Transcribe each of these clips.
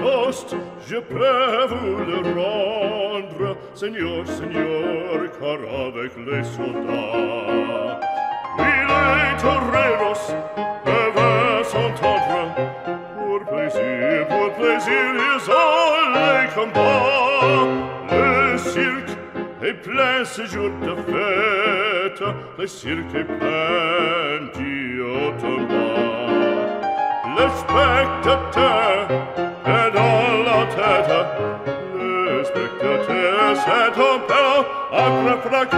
toast, je peux vous le rendre, Seigneur, Seigneur, car avec les soldats, mille toreros peuvent s'entendre, pour plaisir, pour plaisir, ils ont les combats. Le cirque est plein ce jour de fête, le cirque est plein d'Iotomba. Le spectateur est dans la tête. Le spectateur un peu après fracasse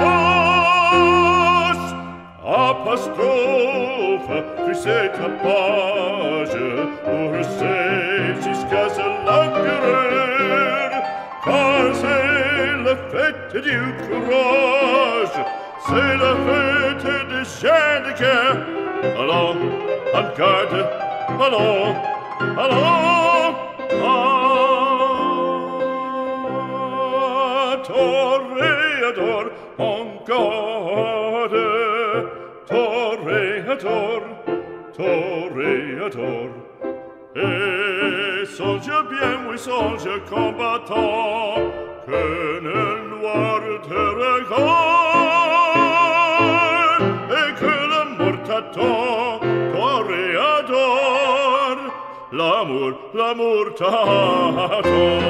Apostrophe puis c'est page Pour c'est jusqu'à ce l'empireur Car c'est la fête du courage C'est la fête des chiens de guerre. Alors, en garde Hallo, hallo, ah, Toreador, on gode, Toreador, Toreador, et songe bien, oui, songe combattant, que nel noir te regarde, et que la mort t'attend, l'amour, l'amour tato.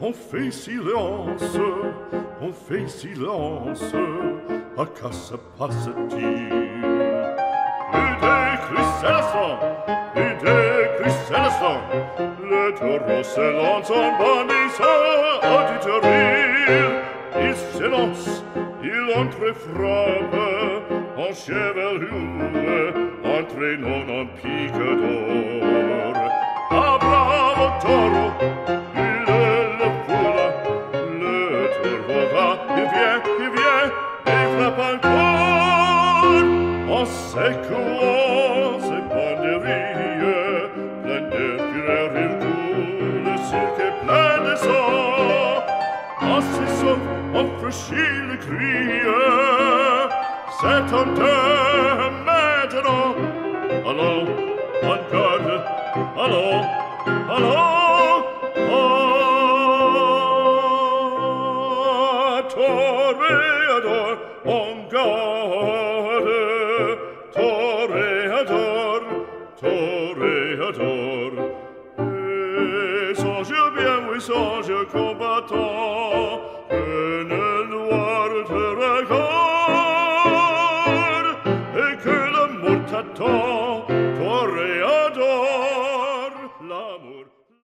on fait silence, on fait silence, à quoi se passe-t-il de Chryseleston, i de Chryseleston, let Roselons en bannissa auditorie. il s'élance, il entre frappe, en chevelure, entre non en pique d'or. se banderie, pleine de pure virtù, sol che plene so, passi son offrisci le crie, se tantem mensonge combattant.